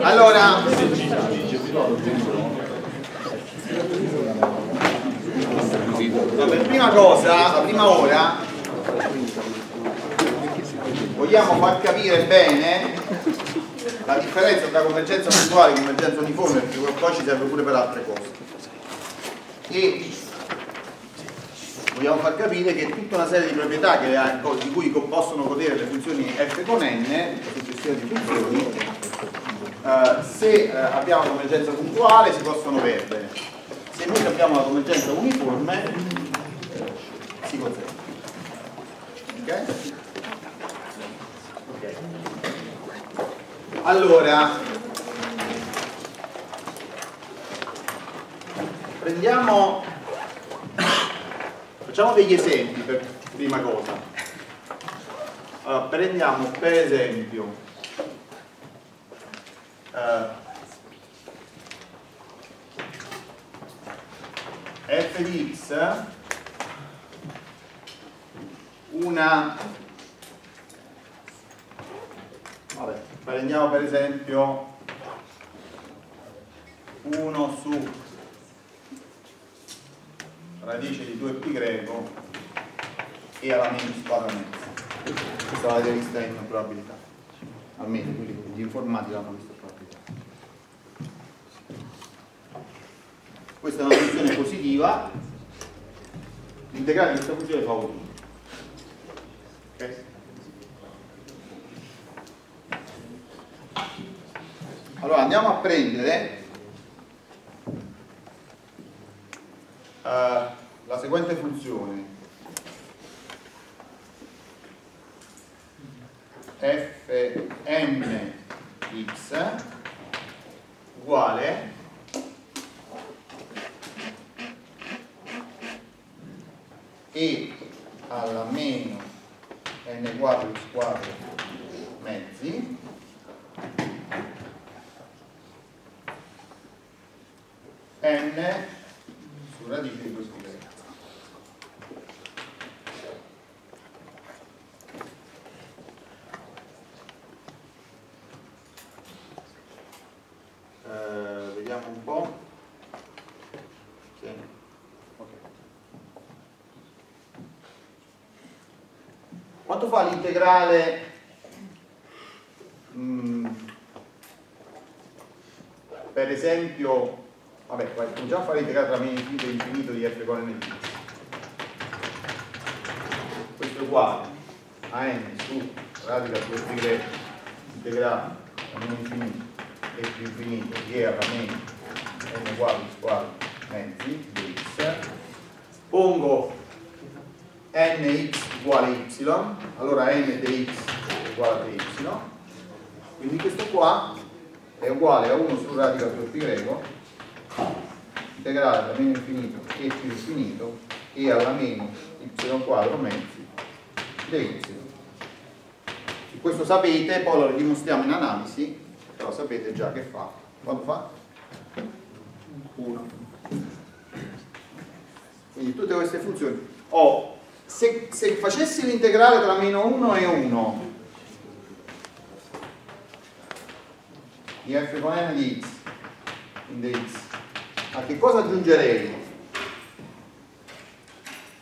Allora, per prima cosa, la prima ora, vogliamo far capire bene la differenza tra convergenza puntuale e convergenza uniforme, perché poi ci serve pure per altre cose. E vogliamo far capire che tutta una serie di proprietà che, di cui possono godere le funzioni f con n, successione di funzioni, eh, se eh, abbiamo convergenza puntuale si possono perdere. Se noi abbiamo una convergenza uniforme eh, si conserva. Ok? Ok. Allora, prendiamo Facciamo degli esempi per prima cosa. Allora, prendiamo per esempio uh, f di x una. Vabbè, prendiamo per esempio 1 su radice di 2π e alla meno squadra mezza questa l'avete vista in probabilità. Almeno quelli di informatica hanno visto probabilità questa è una funzione positiva. L'integrale di questa funzione fa 1 ok? allora andiamo a prendere uh, la seguente funzione. Fnx uguale e alla meno n quadro x quadro mezzi n su radice di questo grado. Eh, vediamo un po'. Sì. Okay. L'integrale mm, per esempio Vabbè, cominciamo a fare integrale tra meno infinito e infinito di f con n di Questo è uguale a n su radica 2 integrale a meno infinito e più infinito di alla meno n uguale uguale mezzi di x. Pongo nx uguale y, allora n di x è uguale a dy. Quindi questo qua è uguale a 1 su radica 2 π integrale da meno infinito e più infinito e alla meno y quadro mezzi di y. E questo sapete, poi lo dimostriamo in analisi, però sapete già che fa. Quanto fa? 1. Quindi tutte queste funzioni. Oh, se, se facessi l'integrale tra meno 1 e 1 di f con n di x in dx a che cosa aggiungerei?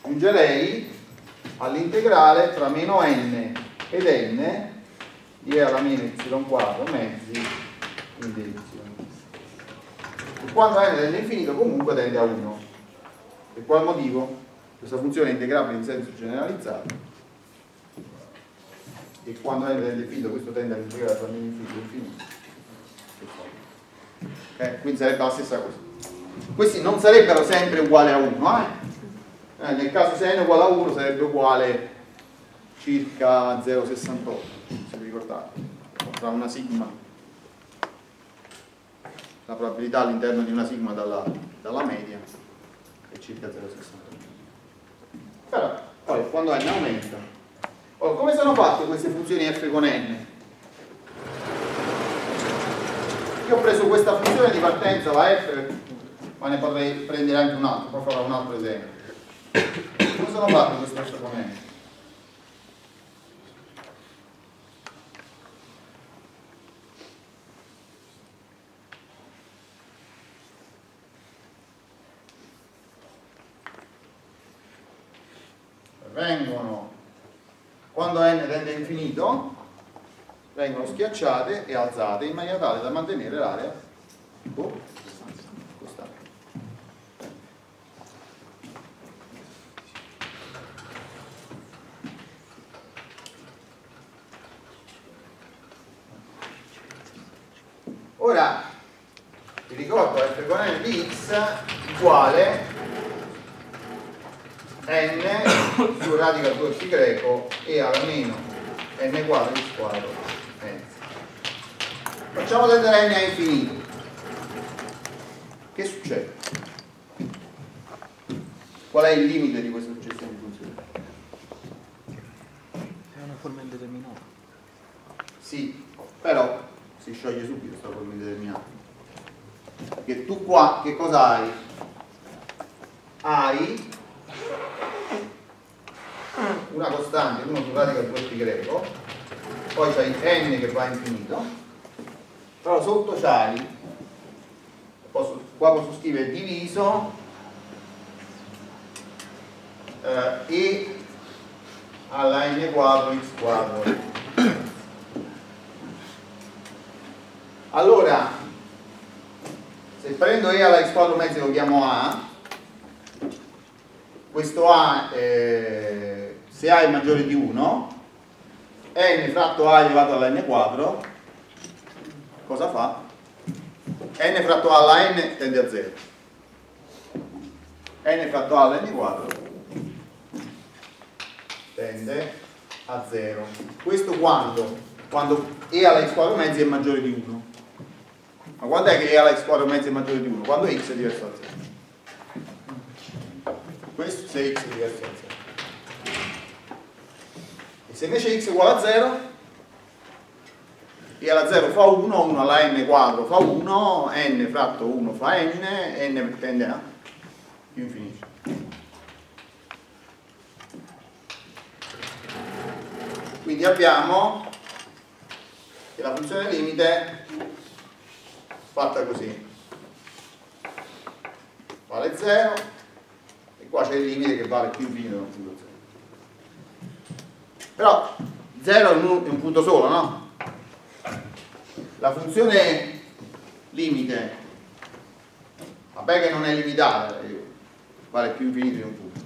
Aggiungerei all'integrale tra meno n ed n di e alla meno y quadro mezzi in dy. E quando n tende all'infinito comunque tende a 1. Per qual motivo? Questa funzione è integrabile in senso generalizzato e quando n tende all'infinito questo tende all'integrale tra meno infinito e infinito. Eh, quindi sarebbe la stessa cosa questi non sarebbero sempre uguali a 1 eh? Eh, nel caso se n è uguale a 1 sarebbe uguale circa 0,68 se vi ricordate tra una sigma la probabilità all'interno di una sigma dalla, dalla media è circa 0,68 però poi quando n aumenta oh, come sono fatte queste funzioni f con n? io ho preso questa funzione di partenza la f ma ne potrei prendere anche un altro, poi farò un altro esempio. Come sono fatte queste esponenti? Vengono, quando n tende a infinito, vengono schiacciate e alzate in maniera tale da mantenere l'area costante. Ora, vi ricordo f con n di x uguale n su radical 2 greco e alla meno n quadro x quadro mezzo. Facciamo tendere n a infinito. Che succede? Qual è il limite di questa successione di funzioni? È una forma indeterminata. Sì, però si scioglie subito questa forma indeterminata. Che tu qua che cosa hai? Hai una costante 1 su radical 2 pi greco, poi c'hai n che va infinito, però sotto c'hai, qua posso scrivere diviso eh, e alla n quadro x quadro. Allora, se prendo e alla x quadro mezzo lo chiamo a, questo a eh, se a è maggiore di 1 n fratto a elevato alla n quadro cosa fa? n fratto a alla n tende a 0 n fratto a alla n quadro tende a 0 questo quando? quando e alla x quadro mezzo è maggiore di 1 ma quando è che e alla x quadro mezzo è maggiore di 1? quando x è diverso da 0 questo se x è diverso da 0 e se invece x è uguale a 0 e alla 0 fa 1 1 alla n quadro fa 1 n fratto 1 fa n n tende a più infinito. Quindi abbiamo che la funzione limite fatta così. Vale 0 qua c'è il limite che vale più infinito da un punto 0 però 0 è un, è un punto solo no? la funzione limite vabbè che non è limitata eh, vale più infinito di un punto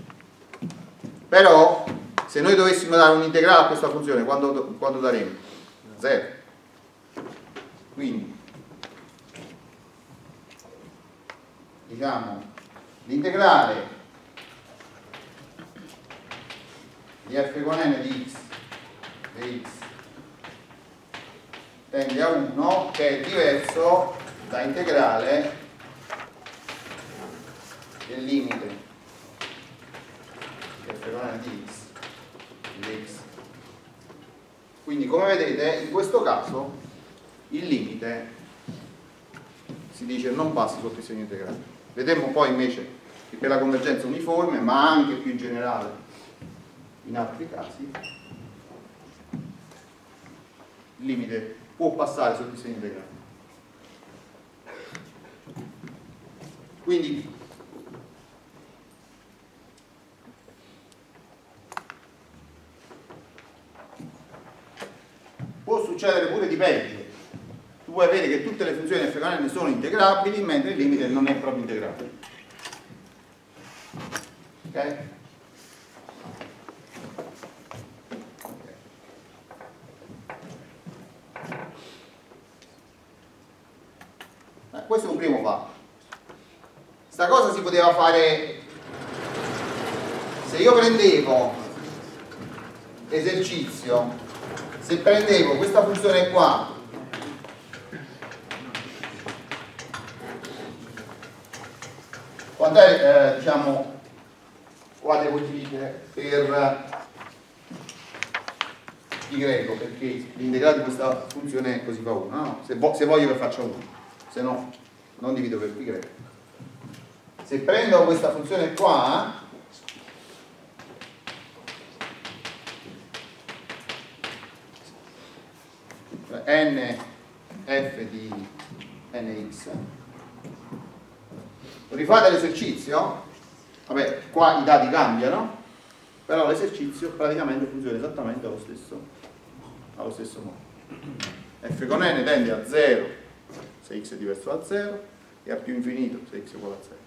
però se noi dovessimo dare un integrale a questa funzione quando, quando daremo? 0 quindi diciamo l'integrale di f con n di x di x. Tende a 1 che è diverso da integrale del limite. Di f con n di x di x. Quindi come vedete in questo caso il limite si dice non passa sotto il segno integrale. Vedremo poi invece che per la convergenza uniforme ma anche più generale in altri casi il limite può passare sotto il segno integrale quindi può succedere pure di peggio. Tu puoi avere che tutte le funzioni f sono integrabili mentre il limite non è proprio integrabile. Ok? questo è un primo fatto sta cosa si poteva fare se io prendevo esercizio se prendevo questa funzione qua quando è eh, diciamo qua devo dividere per y perché l'integrale di questa funzione così fa 1 no? se, se voglio che faccia 1 se no non divido per pi se prendo questa funzione qua n f di nx rifate l'esercizio vabbè qua i dati cambiano però l'esercizio praticamente funziona esattamente allo stesso, allo stesso modo. f con n tende a 0 se x è diverso da 0 e a più infinito se x è uguale a 0.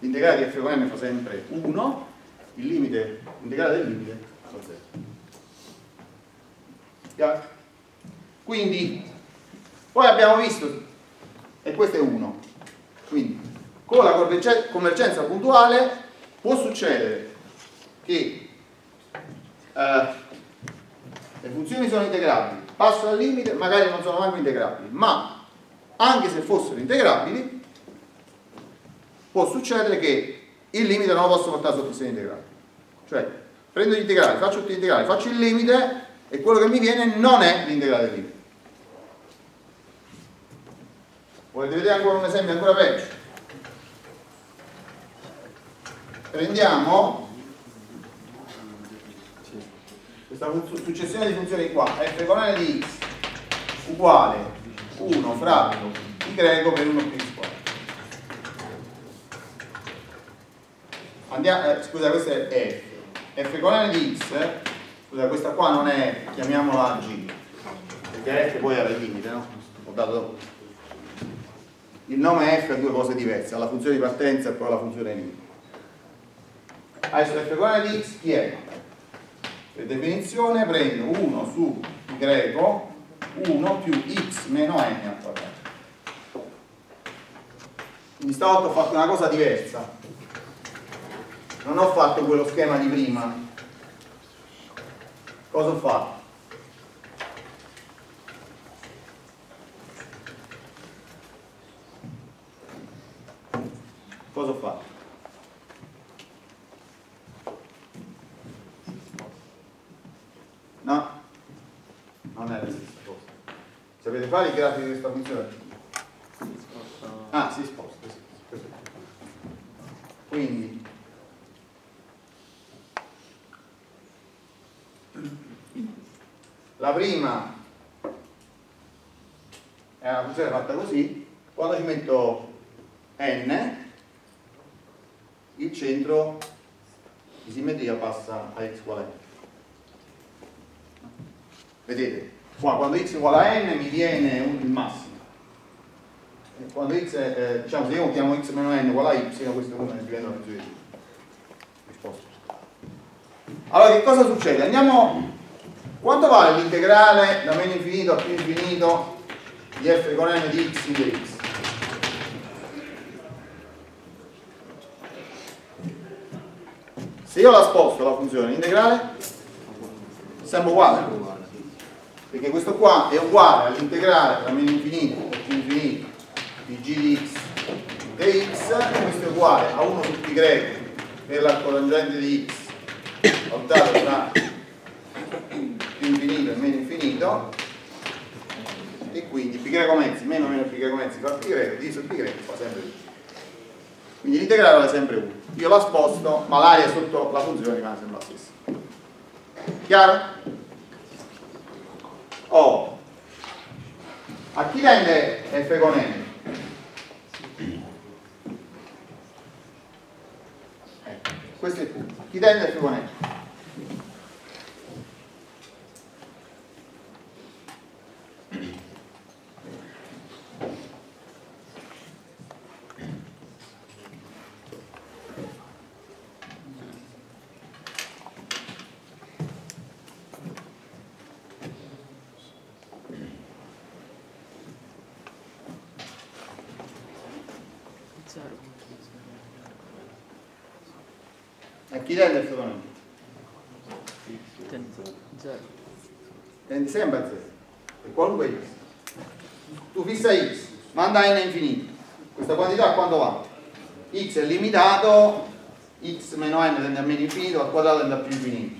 L'integrale di f con n fa sempre 1, il limite, l'integrale del limite fa 0. Chiaro? Quindi, poi abbiamo visto, e questo è 1, quindi con la convergenza puntuale può succedere che eh, le funzioni sono integrabili, passo al limite, magari non sono manco integrabili, ma anche se fossero integrabili, può succedere che il limite non lo posso portare sotto i segni integrali. Cioè, prendo gli integrali, faccio tutti gli integrali, faccio il limite e quello che mi viene non è l'integrale del limite. Volete vedere ancora un esempio ancora peggio? Prendiamo questa successione di funzioni qua, f con di x uguale 1 fratto y per 1 più x quadro. Andiamo, eh, scusa, questo è f. f n di x, scusa, questa qua non è, chiamiamola g, perché f poi era il limite, no? Ho dato. Il nome f ha due cose diverse, ha la funzione di partenza e poi la funzione limite. Adesso f n di x chi è? per definizione prendo 1 su y 1 più x meno n al quadrato quindi stavolta ho fatto una cosa diversa non ho fatto quello schema di prima cosa ho fatto? cosa ho fatto? No, non è la stessa cosa. Sapete fare i grafici di questa funzione? Ah, si sposta, sì. Quindi la prima è una funzione fatta così, quando ci metto n, il centro di simmetria passa a x uguale n. Vedete, qua quando x uguale a n mi viene il massimo. E quando x è, eh, diciamo, se io chiamo x meno n uguale a y, questo viene la funzione di risposta. Allora che cosa succede? Andiamo, quanto vale l'integrale da meno infinito a più infinito di f con n di x in dx? Se io la sposto la funzione, l'integrale sempre uguale perché questo qua è uguale all'integrale tra meno infinito e più infinito di g di x dx e questo è uguale a 1 su greco per la corrangente di x valutato tra e meno infinito e quindi pi greco mezzi meno meno pi greco mezzi fa pi greco diviso pi greco fa sempre 1 quindi l'integrale vale sempre 1 io la sposto ma l'area sotto la funzione rimane sempre la stessa chiaro? O a chi rende f con n? Ecco, questo è il punto. Chi rende f con n? chi tende il secondo? Tende 0. 0. Per qualunque x. Tu fissa x, manda n a infinito. Questa quantità quando va? x è limitato, x meno n tende a meno infinito, al quadrato tende a più infinito.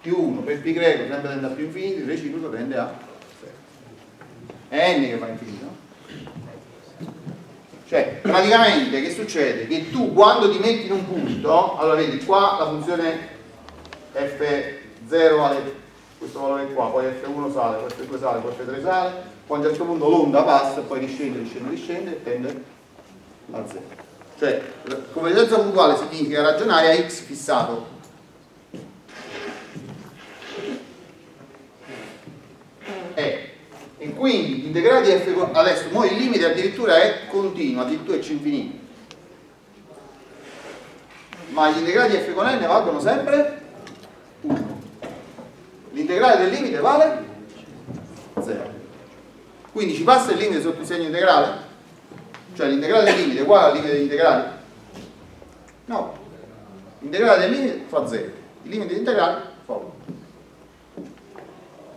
Più 1 per pi greco sempre tende a più infinito, il reciproco tende a 0. È n che va infinito. Cioè, praticamente che succede? Che tu quando ti metti in un punto, allora vedi qua la funzione f0 vale questo valore qua, poi F1 sale, poi F2 sale, poi F3 sale, poi a un certo punto l'onda passa, poi riscende, riscende, riscende e tende a 0. Cioè, convergenza puntuale significa ragionare a x fissato. E, e quindi integrale di f adesso mo il limite addirittura è continuo, addirittura è c infinito. Ma gli integrali di f con n valgono sempre 1 l'integrale del limite vale 0 quindi ci passa il limite sotto il segno integrale? cioè l'integrale del limite è uguale al limite degli integrali? no l'integrale del limite fa 0 il limite dell'integrale fa 1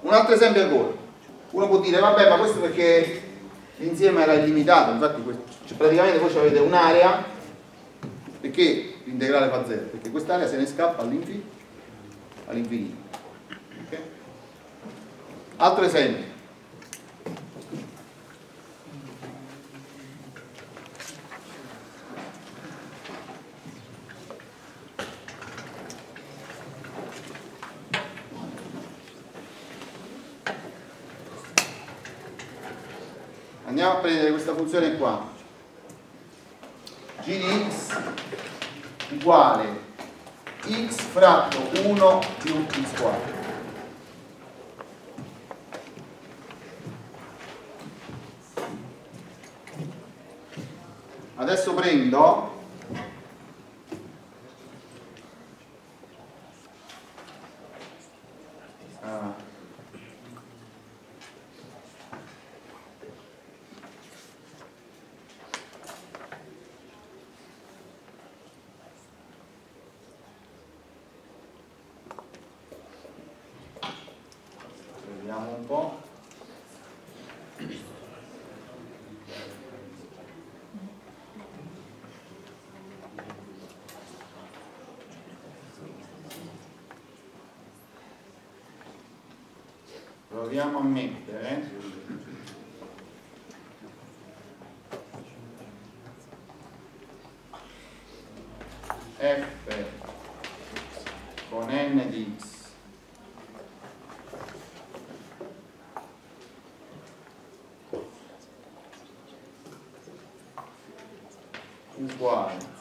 un altro esempio ancora uno può dire vabbè ma questo perché l'insieme era illimitato infatti cioè praticamente voi avete un'area perché l'integrale fa 0? perché quest'area se ne scappa all'infinito okay? Altro esempio andiamo a prendere questa funzione qua. G di x uguale x fratto 1 più x quadro adesso prendo proviamo a mettere f con n di x uguale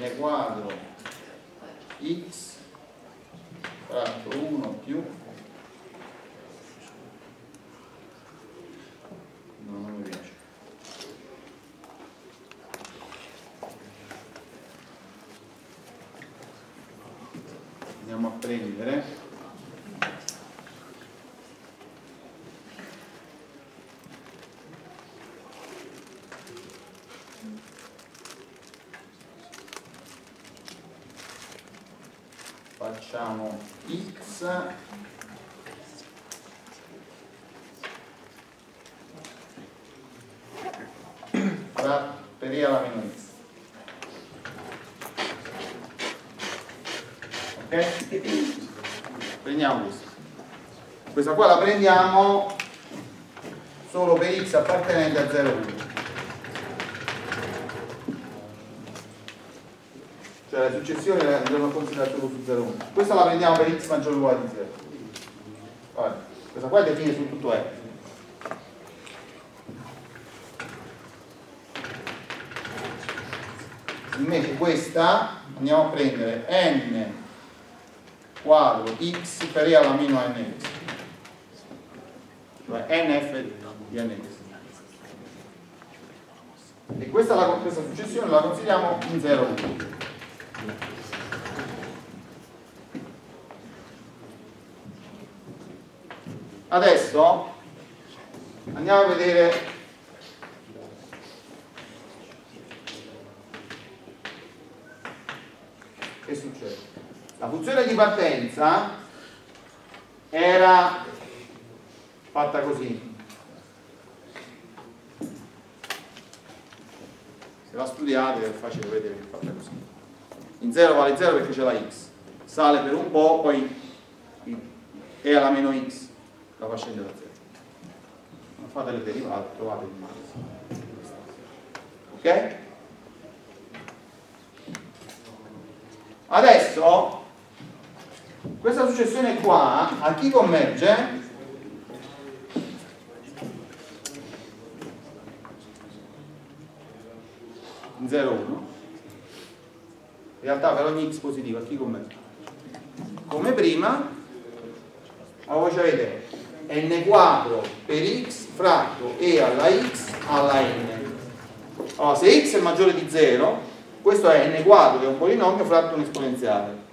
n quadro x fratto 1 più no, non mi piace. Andiamo a prendere facciamo x. Per e alla meno x ok? prendiamo questo questa qua la prendiamo solo per x appartenente a 0 1 cioè la successione la dobbiamo considerare solo su 0,1 questa la prendiamo per x maggiore o uguale di 0 Vabbè, questa qua è definita su tutto f invece questa andiamo a prendere n quadro x per e alla meno nx cioè nf di nx e questa, la, successione la consideriamo in 0,1 Adesso andiamo a vedere che succede. La funzione di partenza era fatta così. Se la studiate è facile vedere che è fatta così. In 0 vale 0 perché c'è la x. Sale per un po', poi è alla meno x la fa scendere a 0 non fate le derivate trovate il massimo ok? adesso questa successione qua a chi converge? in 0, 1 in realtà per ogni x positiva chi come? come prima allora voi avete n quadro per x fratto e alla x alla n. Allora se x è maggiore di 0 questo è n quadro che è un polinomio fratto un esponenziale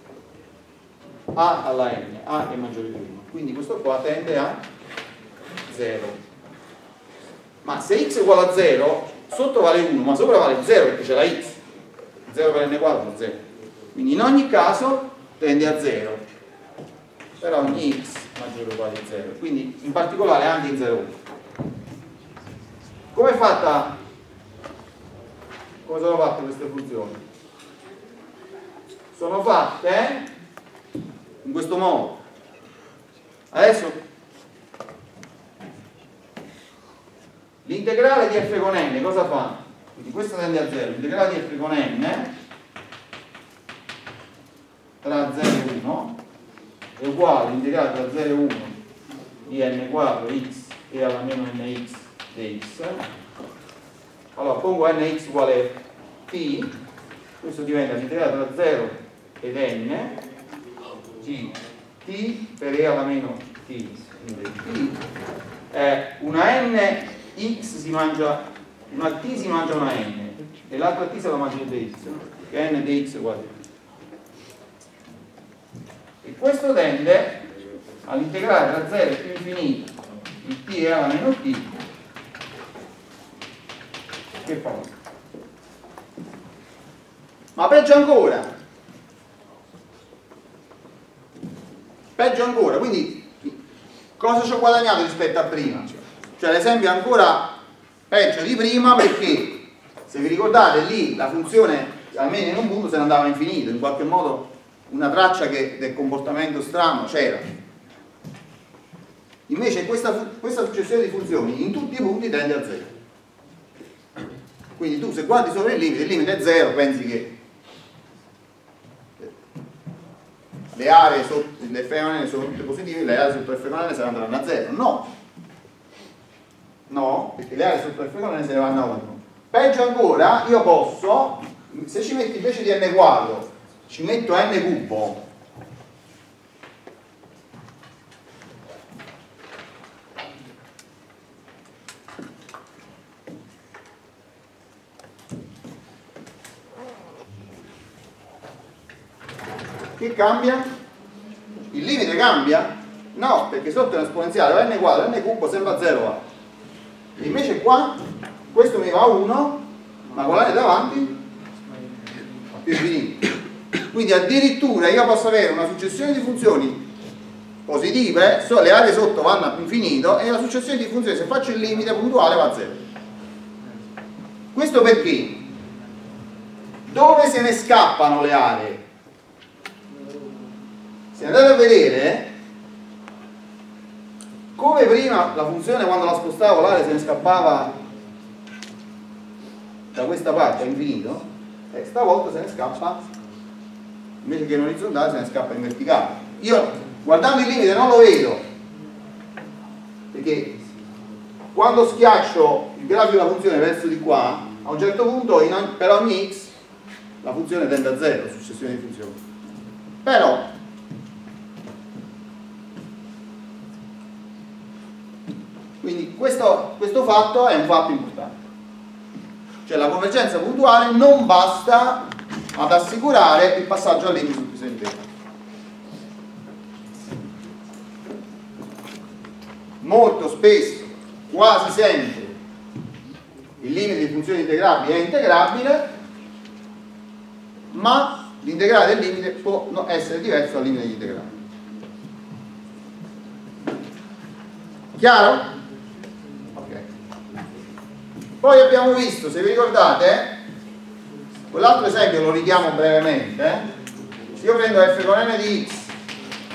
a alla n a è maggiore di 1 quindi questo qua tende a 0 ma se x è uguale a 0 sotto vale 1 ma sopra vale 0 perché c'è la x. 0 per n quadro fa 0 quindi in ogni caso tende a 0 per ogni x maggiore o uguale a 0 quindi in particolare anche in 0 1 come fatta? Come sono fatte queste funzioni? sono fatte in questo modo. Adesso L'integrale di f con n cosa fa? Quindi questo tende a 0, l'integrale di f con n tra 0 e 1 è uguale all'integrale tra 0 e 1 di n quadro x e alla meno nx dx allora pongo nx uguale t questo diventa l'integrale tra 0 ed n t, t per e alla meno t è una n x si mangia una t si mangia una n e l'altra t se la mangia dx che n dx uguale e questo tende all'integrale tra 0 e più infinito il t è alla meno t che fa ma peggio ancora peggio ancora quindi cosa ci ho guadagnato rispetto a prima? Cioè l'esempio è ancora peggio di prima perché se vi ricordate lì la funzione almeno in un punto se ne andava infinito, in qualche modo una traccia che, del comportamento strano c'era. Invece questa, questa successione di funzioni in tutti i punti tende a 0. Quindi tu se guardi sopra il limite, il limite è 0, pensi che le aree sotto le f sono tutte positive, le aree sotto f saranno a 0. No, No, perché le aree sotto f con n se ne vanno a 1. Peggio ancora, io posso, se ci metto invece di n quadro, ci metto n cubo, che cambia? Il limite cambia? No, perché sotto è esponenziale, n quadro, n cubo sembra 0 a invece qua questo mi va a 1 ma con l'area davanti più infinito quindi addirittura io posso avere una successione di funzioni positive so, le aree sotto vanno a infinito e la successione di funzioni se faccio il limite puntuale va a 0 questo perché? dove se ne scappano le aree? se andate a vedere come prima la funzione quando la spostavo l'area se ne scappava da questa parte a infinito e stavolta se ne scappa invece che in orizzontale se ne scappa in verticale. Io guardando il limite non lo vedo. Perché quando schiaccio il grafico della funzione verso di qua a un certo punto per ogni x la funzione tende a 0 successione di funzioni. Però Quindi questo, questo fatto è un fatto importante. Cioè la convergenza puntuale non basta ad assicurare il passaggio al limite sul piso intero. Molto spesso, quasi sempre, il limite di funzioni integrabili è integrabile, ma l'integrale del limite può essere diverso dal limite degli integrali. Chiaro? Poi abbiamo visto, se vi ricordate, quell'altro esempio lo richiamo brevemente, se io prendo f con n di x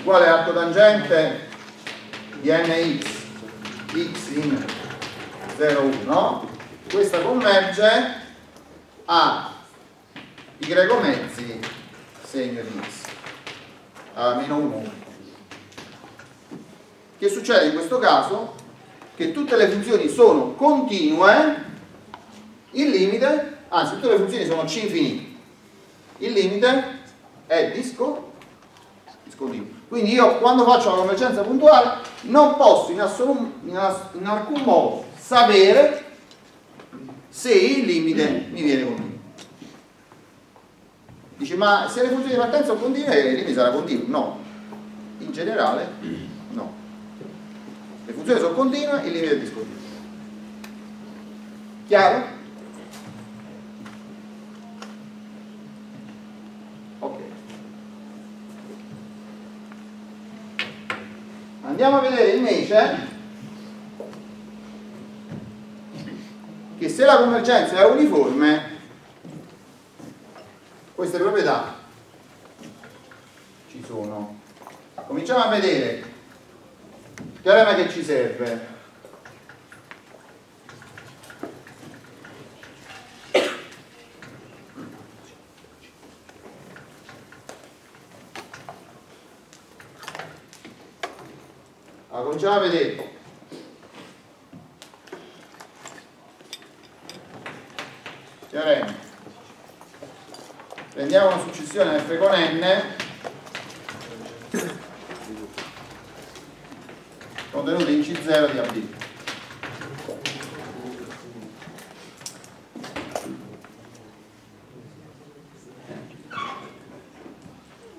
uguale arco tangente di nx x in 0, 1, questa converge a y mezzi segno di x a meno 1. Che succede in questo caso? Che tutte le funzioni sono continue il limite anzi tutte le funzioni sono C infiniti. Il limite è disco, discontinuo. Quindi io quando faccio la convergenza puntuale non posso in, in, in alcun modo sapere se il limite mi viene continuo. Dice, ma se le funzioni di partenza sono continue, il limite sarà continuo? No. In generale, no. Le funzioni sono continue, il limite è discontinuo. Chiaro? Ok. Andiamo a vedere invece che se la convergenza è uniforme queste proprietà ci sono. Cominciamo a vedere. Il teorema che ci serve a vedere teorema prendiamo una successione f con n. Contenuta in C0 di AB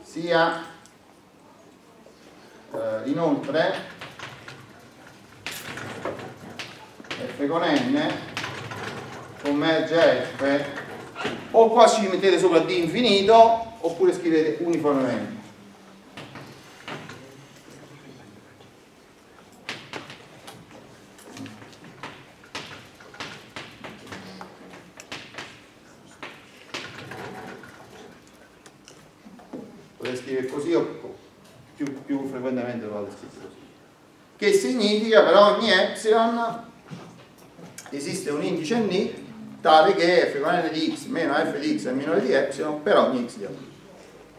sia eh, inoltre f con n converge f o qua ci mettete sopra d infinito oppure scrivete uniformemente. Potete scrivere così o più, più frequentemente lo fate scrivere così. Che significa per ogni epsilon esiste un indice n tale che f con n di x meno f di x è minore di epsilon per ogni x di alto.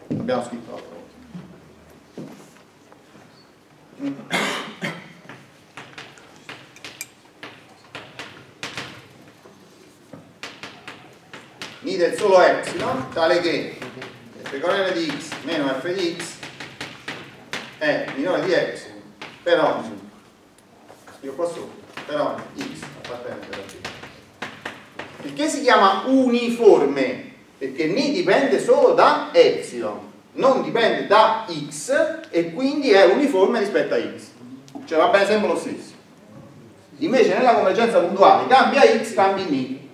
Abbiamo scritto l'altra volta. Mi del solo epsilon tale che f con n di x meno f di x è minore di epsilon per ogni io qua sotto per ogni x perché si chiama uniforme? Perché ni dipende solo da epsilon, non dipende da x e quindi è uniforme rispetto a x. Cioè va bene sempre lo stesso. Invece nella convergenza puntuale cambia x, cambi ni.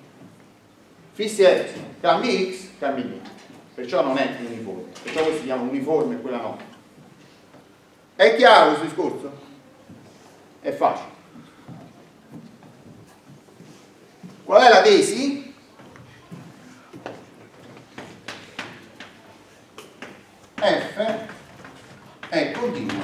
Fissi epsilon, cambi x, cambi ni. Perciò non è uniforme. Perciò questo si chiama uniforme e quella no. È chiaro questo discorso? È facile. Qual è la tesi? F è continuo.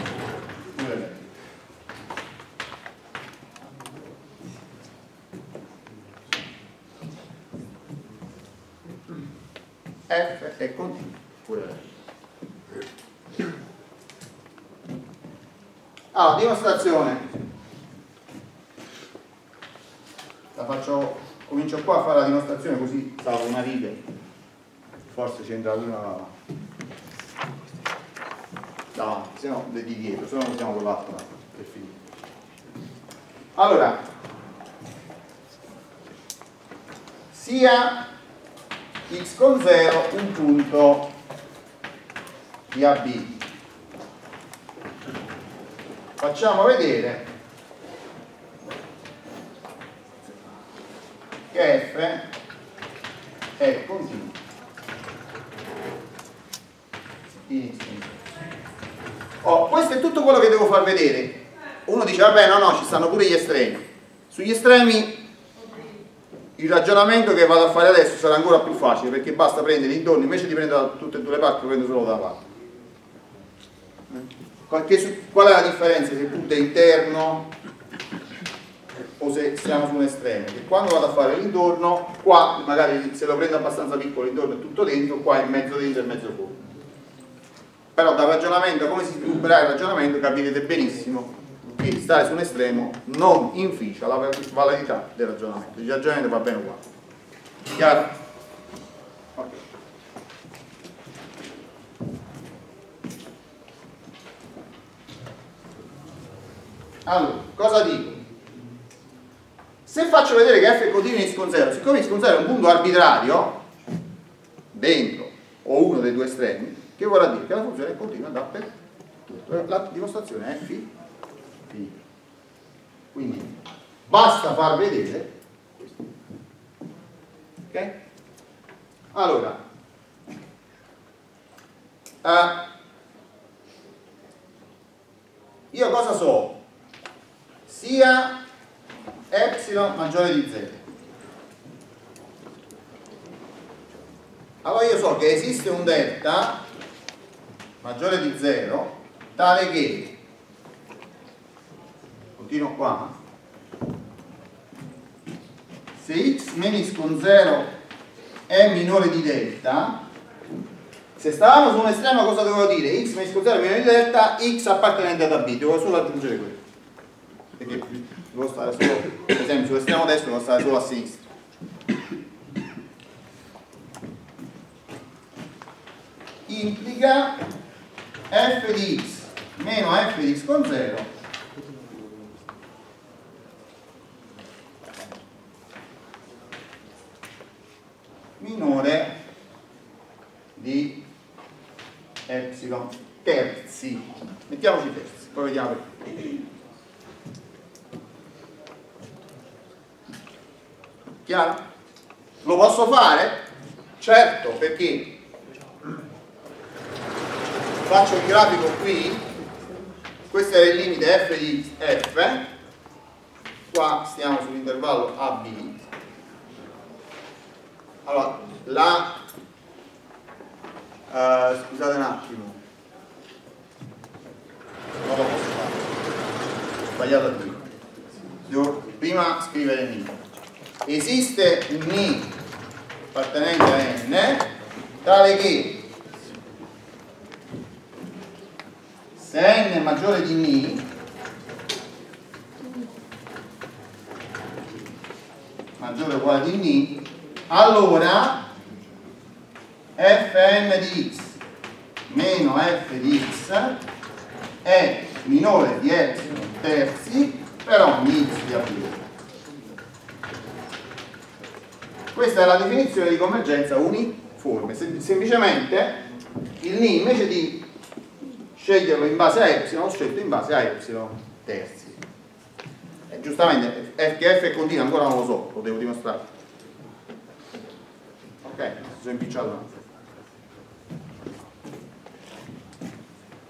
F è continuo. Allora, dimostrazione. La faccio comincio qua a fare la dimostrazione così salvo una riga. Forse ci entra una davanti se no di dietro se no usiamo quell'altro per finire allora sia x con 0 un punto di AB facciamo vedere che f è continuo. Oh, questo è tutto quello che devo far vedere. Uno dice vabbè no no ci stanno pure gli estremi. Sugli estremi il ragionamento che vado a fare adesso sarà ancora più facile perché basta prendere intorno invece di prendere da tutte e due le parti lo prendo solo da una parte. Qual è la differenza se il punto è interno o se siamo su un estremo che quando vado a fare l'intorno qua magari se lo prendo abbastanza piccolo l'intorno è tutto dentro qua è mezzo dentro e mezzo fuori però dal ragionamento come si svilupperà il ragionamento capirete benissimo che stare su un estremo non inficia la validità del ragionamento il ragionamento va bene uguale chiaro? Ok. Allora, cosa dico? Se faccio vedere che f continua in x con 0, siccome x con 0 è un punto arbitrario, dentro o uno dei due estremi, che vorrà dire che la funzione continua dappertutto. La dimostrazione è finita. Quindi basta far vedere questo. Ok? Allora, uh, io cosa so? Sia epsilon maggiore di 0 allora io so che esiste un delta maggiore di 0 tale che continuo qua se x meno x con 0 è minore di delta se stavamo su un estremo cosa dovevo dire? x meno x con 0 è minore di delta x appartenente ad b devo solo aggiungere questo perché devo stare solo per esempio sull'estremo destro devo stare solo a sinistra implica f di x. Meno f di x con 0 minore di epsilon terzi mettiamoci terzi poi vediamo perché chiaro? lo posso fare? certo perché faccio il grafico qui questo è il limite f di f qua stiamo sull'intervallo AB allora la uh, scusate un attimo non lo posso fare ho sbagliato a dire devo prima scrivere il limite esiste un I appartenente a n tale che se n è maggiore di μ maggiore o uguale di μ allora fn di x meno f di x è minore di epsilon terzi per ogni x di AB questa è la definizione di convergenza uniforme Sem semplicemente il ni invece di sceglierlo in base a epsilon ho scelto in base a epsilon terzi. E giustamente che f è continua ancora non lo so lo devo dimostrare. Ok sono impicciato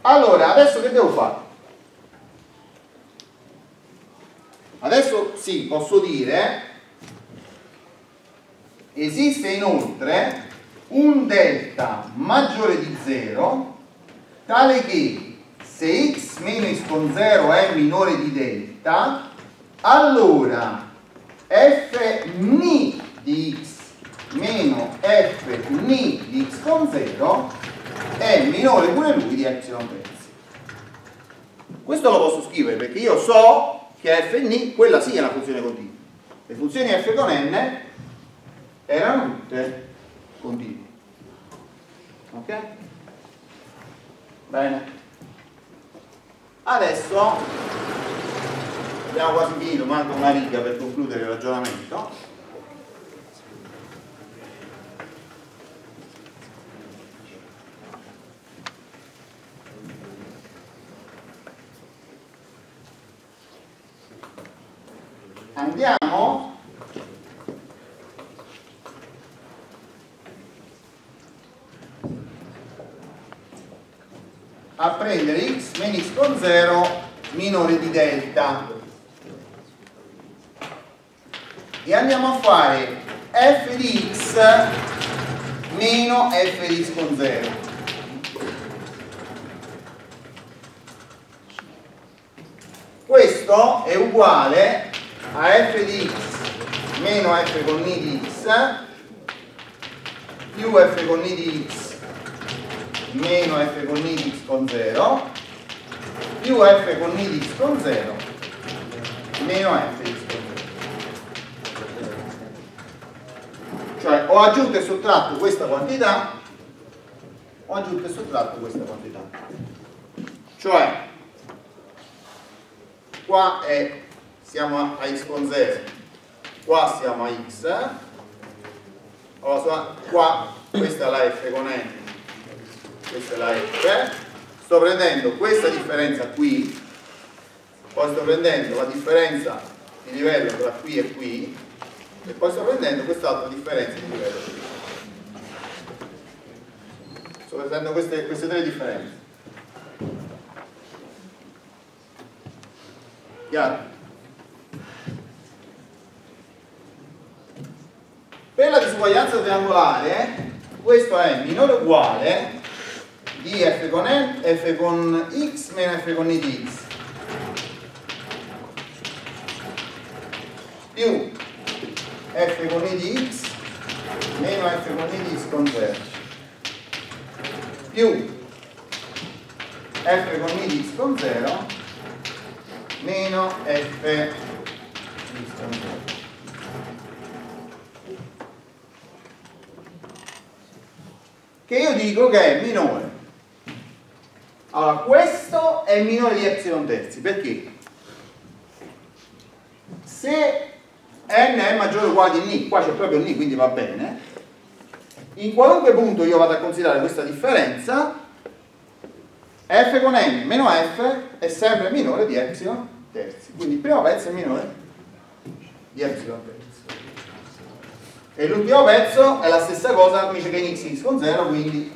allora adesso che devo fare? Adesso sì posso dire esiste inoltre un delta maggiore di 0 tale che se x meno x con 0 è minore di delta, allora f ni di x meno f ni di x con 0 è minore pure lui di epsilon terzi. Questo lo posso scrivere perché io so che f ni, quella sì è una funzione continua. Le funzioni f con n erano tutte continue. Ok? Bene. Adesso abbiamo quasi finito, manca una riga per concludere il ragionamento. Andiamo a prendere x meno x con 0 minore di delta. E andiamo a fare f di x meno f di x con 0 questo è uguale a f di x meno f con i di x più f con i di x meno f con i di x con 0 più f con i di con 0 meno f di con 0 cioè ho aggiunto e sottratto questa quantità ho aggiunto e sottratto questa quantità. Cioè qua è, siamo a x con 0 qua siamo a x qua questa è la f con n questa è la f sto prendendo questa differenza qui. Poi sto prendendo la differenza di livello tra qui e qui. E poi sto prendendo quest'altra differenza di livello qui. Sto prendendo queste, queste tre differenze. Chiaro? per la disuguaglianza triangolare questo è minore o uguale di f con n, f con x meno f con i di x. Più f con i di x meno f con i di x con 0 più f con i di x con 0 meno f di x con 0 che io dico che è minore allora questo è minore di epsilon terzi perché se n è maggiore o uguale di n qua c'è proprio n quindi va bene in qualunque punto io vado a considerare questa differenza f con n meno f è sempre minore di epsilon terzi. Quindi il primo pezzo è minore di epsilon terzi. E l'ultimo pezzo è la stessa cosa invece che in x x con 0 quindi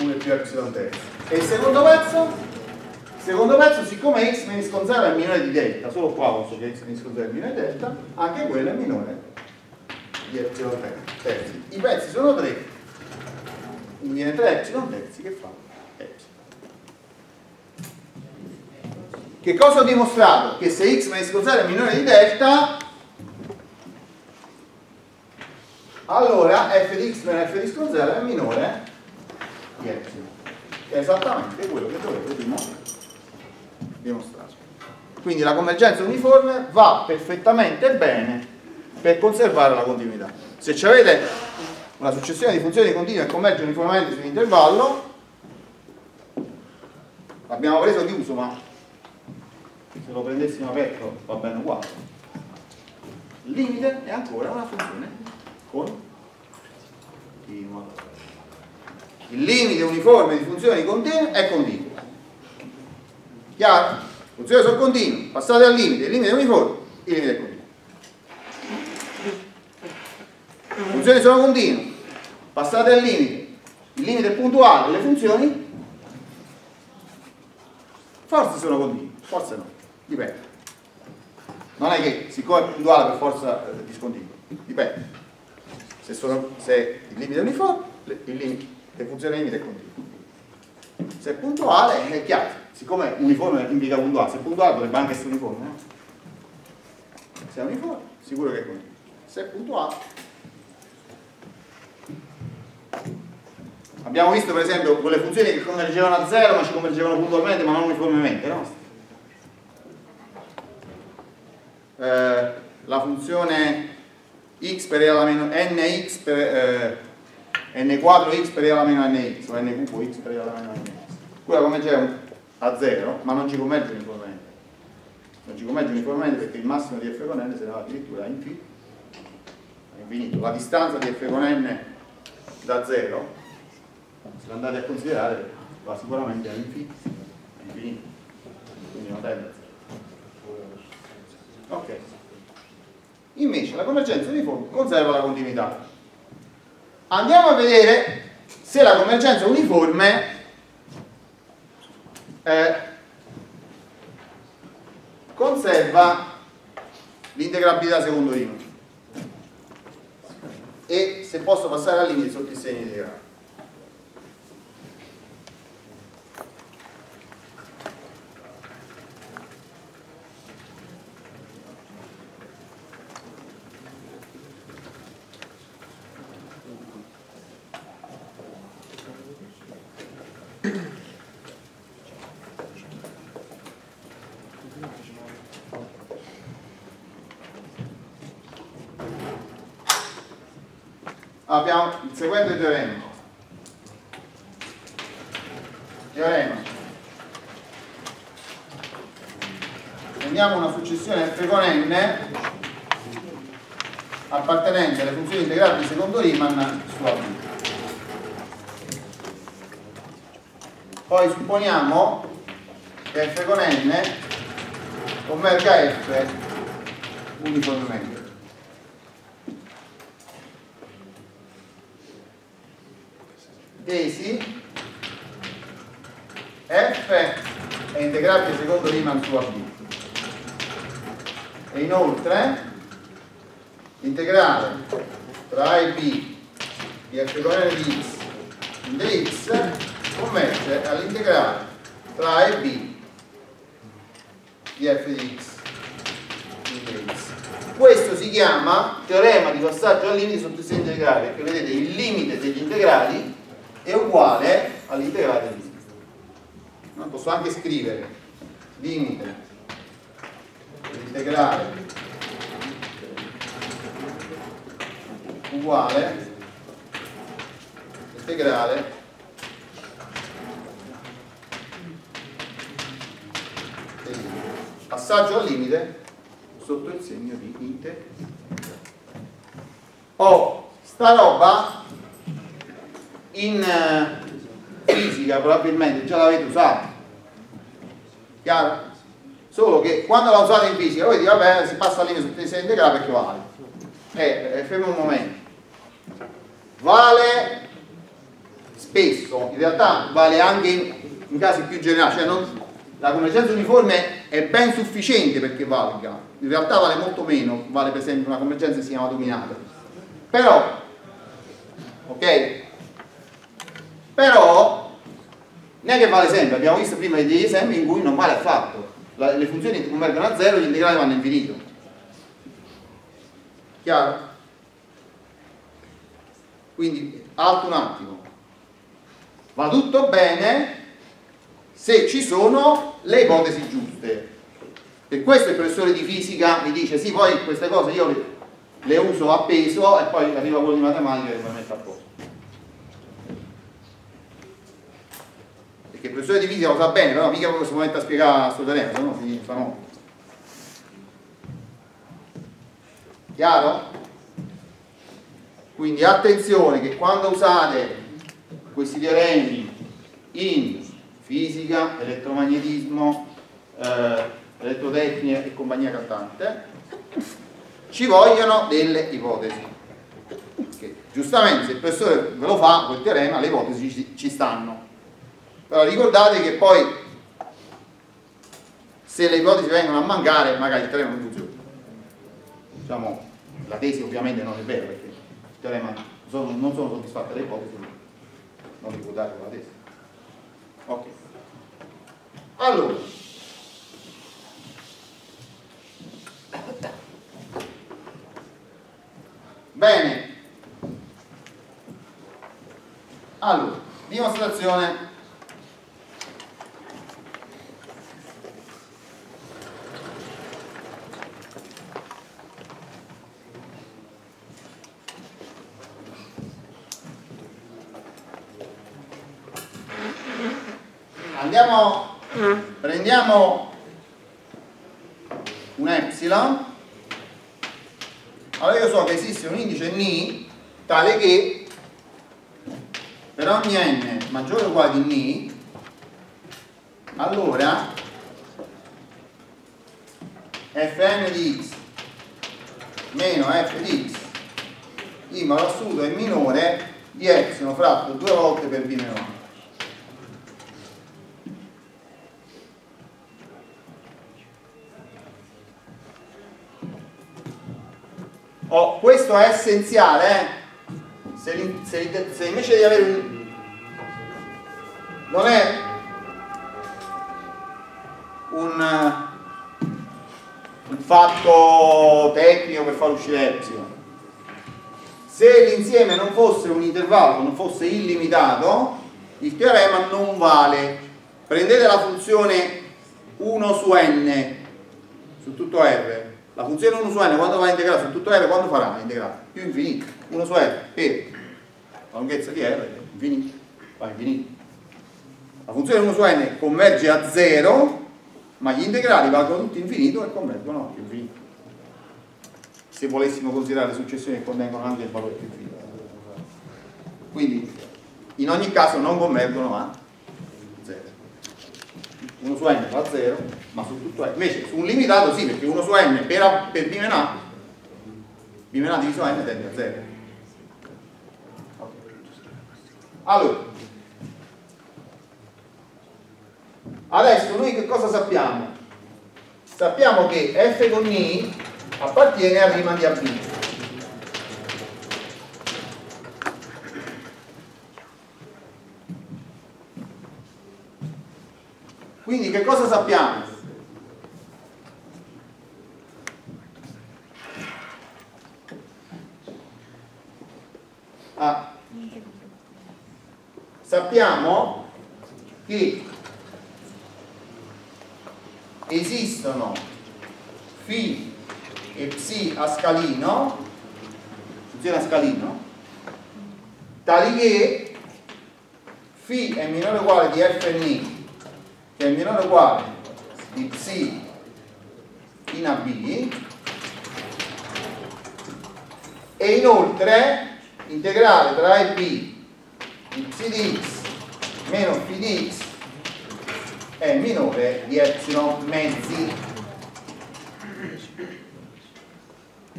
1 più epsilon terzi e il secondo pezzo? Il secondo pezzo siccome x meno con 0 è minore di delta solo qua posso che x meno con 0 è minore di delta anche quello è minore di epsilon terzi. I pezzi sono 3 mi viene 3 epsilon terzi che fa epsilon? Che cosa ho dimostrato? che se x meno con 0 è minore di delta allora f di x meno f di x con 0 è minore di epsilon è esattamente quello che dovete dimostrare. Quindi la convergenza uniforme va perfettamente bene per conservare la continuità. Se avete una successione di funzioni continue che convergono uniformemente su un intervallo l'abbiamo preso di uso ma se lo prendessimo aperto va bene uguale. Il limite è ancora una funzione continua. Il limite uniforme di funzioni continue è continuo. Chiaro? Funzioni sono continue, passate al limite, il limite è uniforme, il limite è continuo. Funzioni sono continue, passate al limite, il limite è puntuale, le funzioni forse sono continue, forse no, dipende. Non è che siccome è puntuale per forza eh, discontinuo, dipende. Se, sono, se il limite è uniforme, le, limite, le funzioni limite è continuo. Se è puntuale è chiaro, siccome uniforme implica puntuale, se è puntuale dovrebbe anche essere uniforme. No? Se è uniforme, sicuro che è continuo. Se è puntuale. Abbiamo visto per esempio quelle funzioni che convergevano a zero ma ci convergevano puntualmente ma non uniformemente, no? Eh, la funzione x per e alla meno nx per eh, n4x per e alla meno nx o n cubo x per e alla meno nx quella converge a 0 ma non ci converge uniformemente non ci converge uniformemente perché il massimo di f con n se ne va addirittura a infinito. La distanza di f con n da 0 se l'andate a considerare va sicuramente all'infinito infinito. Quindi non tende a 0 ok. Invece la convergenza uniforme conserva la continuità andiamo a vedere se la convergenza uniforme eh, conserva l'integrabilità secondo limite e se posso passare al limite sotto il segno integrale abbiamo il seguente teorema. Teorema. Prendiamo una successione f con n appartenente alle funzioni integrali di secondo Riemann su AB poi supponiamo che f con n converga f uniformemente tesi f è integrabile secondo Riemann su AB e inoltre l'integrale tra A e B di f n di x dx converge all'integrale tra A e B di f di x in dx questo si chiama teorema di passaggio al limite sotto il integrale perché vedete il limite degli integrali è uguale all'integrale di no? posso anche scrivere limite. Dell'integrale uguale. Integrale. Passaggio al limite sotto il segno di inter oh, sta roba in eh, fisica probabilmente già l'avete usata chiaro? solo che quando la usate in fisica voi dite vabbè si passa limite sotto il segno integrale perché vale. Eh, fermo un momento. Vale spesso in realtà vale anche in, in casi più generali cioè non, la convergenza uniforme è ben sufficiente perché valga in realtà vale molto meno vale per esempio una convergenza che si chiama dominata. Però ok? Però non è che vale sempre abbiamo visto prima degli esempi in cui non vale affatto la, le funzioni convergono a zero gli integrali vanno infinito. Chiaro? quindi alto un attimo. Va tutto bene se ci sono le ipotesi giuste. Per questo il professore di fisica mi dice sì poi queste cose io le, le uso a peso e poi arriva quello di matematica e mi mette a posto perché il professore di fisica lo sa bene però mica si può mettere a spiegare sto terreno se no si fa no chiaro? quindi attenzione che quando usate questi teoremi in fisica, elettromagnetismo, eh, elettrotecnica e compagnia cantante, ci vogliono delle ipotesi. Che, giustamente se il professore ve lo fa, quel teorema, le ipotesi ci, ci stanno. Però ricordate che poi se le ipotesi vengono a mancare, magari il teorema non funziona. Diciamo, la tesi ovviamente non è vera perché il teorema sono, non sono soddisfatte le ipotesi, non li può dare la tesi. Ok. Allora, bene, allora, dimostrazione andiamo prendiamo un epsilon. Allora io so che esiste un indice ni tale che per ogni n maggiore o uguale di ni allora fn di x meno f di x i ma l'assoluto è minore di epsilon fratto due volte per b meno 1 Oh, questo è essenziale, eh? se, se, se, invece di avere un... non è un, un fatto tecnico per far uscire epsilon. Se l'insieme non fosse un intervallo, non fosse illimitato, il teorema non vale. Prendete la funzione 1 su n su tutto R la funzione 1 su n quando va a integrare su tutto R quando farà integrare? Più infinito 1 su R per la lunghezza di R è infinita, va infinito. La funzione 1 su n converge a 0, ma gli integrali valgono tutti infinito e convergono a infinito. Se volessimo considerare successioni che contengono anche il valore più infinito. Quindi in ogni caso non convergono a 0. 1 su n va a 0, ma su tutto n. Invece su un limitato sì, perché 1 su n per, per b a, b a diviso n tende a 0. Allora, adesso noi che cosa sappiamo? Sappiamo che f con i appartiene a rima di AB. Quindi che cosa sappiamo? Ah. Sappiamo che esistono phi e psi a scalino funziona a scalino tali che phi è minore o uguale di fn che è minore uguale di psi in AB e inoltre integrale tra A e B di psi di x meno φ di x è minore di epsilon mezzi.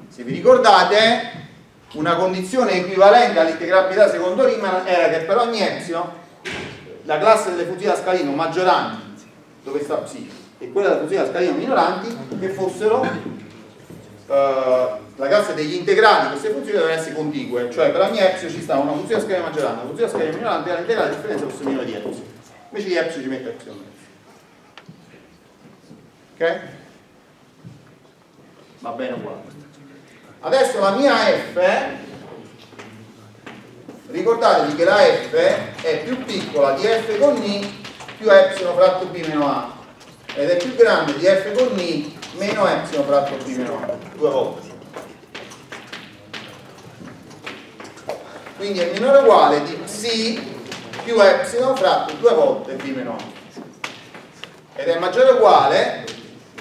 Se vi ricordate una condizione equivalente all'integrabilità secondo Riemann era che per ogni epsilon la classe delle funzioni a scalino maggioranti dove sta psi e quella della funzione a scalino minoranti che fossero uh, la classe degli integrali di queste funzioni devono essere contigue cioè per ogni epsilon ci sta una funzione a scalino maggiorante una funzione a scalino minorante e l'integrale di differenza fosse minore di epsilon invece di epsilon ci mette epsilon ok? va bene uguale. Adesso la mia f ricordatevi che la f è più piccola di f con i più epsilon fratto b meno a. Ed è più grande di f con i meno epsilon fratto b meno a. Due volte. Quindi è minore o uguale di psi più epsilon fratto due volte b meno a. Ed è maggiore o uguale